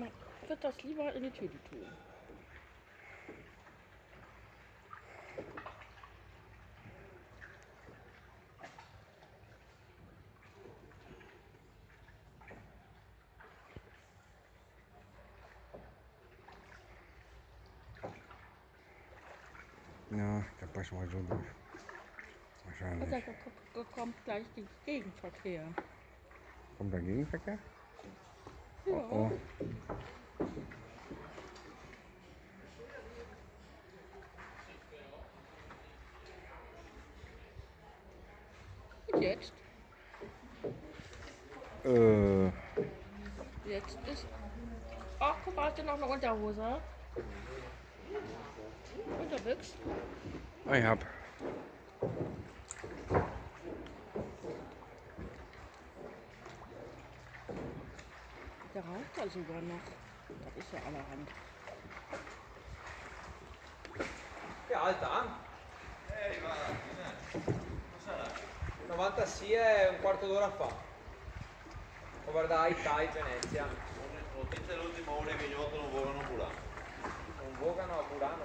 würde das lieber in die Tüte tun. Ja, da passen wir so durch. Wahrscheinlich. da ko- ko- kommt gleich der Gegenverkehr. Kommt der Gegenverkehr? Oh, oh. Und jetzt? Äh, Jetzt ist. Ach, guck mal, hast du noch eine Unterhose? Unterwüchs? ich hab. Der raucht da sogar noch. Das ist ja allerhand. Che alta? Eh, va. 96 è un quarto d'ora fa. Ho guardato Itai Venezia. Notizia dell'ultimo ore che gli otto non volano a Mulano. Non vogano a Murano.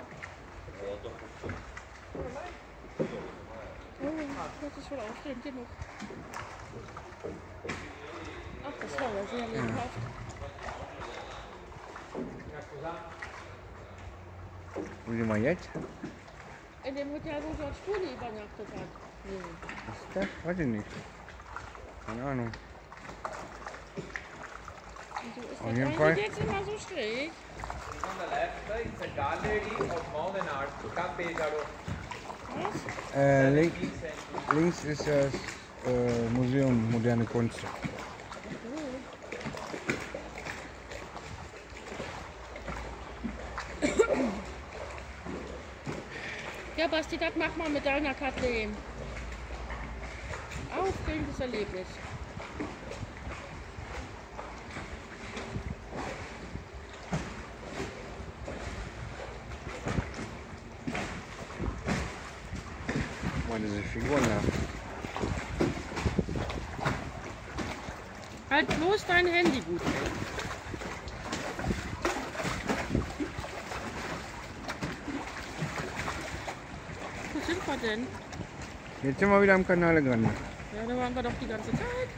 Le otto appunto. Oh, das ist wohl aufregend genug. Будем маять. Или мы тебя нужно от школы и понятно так. Так, один них. Keine Ahnung. Auf jeden Fall. Jetzt immer so schräg. On the left side is a Dal Lady of Modern Art. Capegaro. Äh, link, links ist das äh, Museum Moderne Kunst. Ja, Basti, das mach mal mit deiner Kathleen. Aufregendes Erlebnis. Mal diese Figuren da. Halt bloß dein Handy gut weg. Wir denn? Jetzt sind wir wieder am Kanal Grande. Ja, da waren wir doch die ganze Zeit.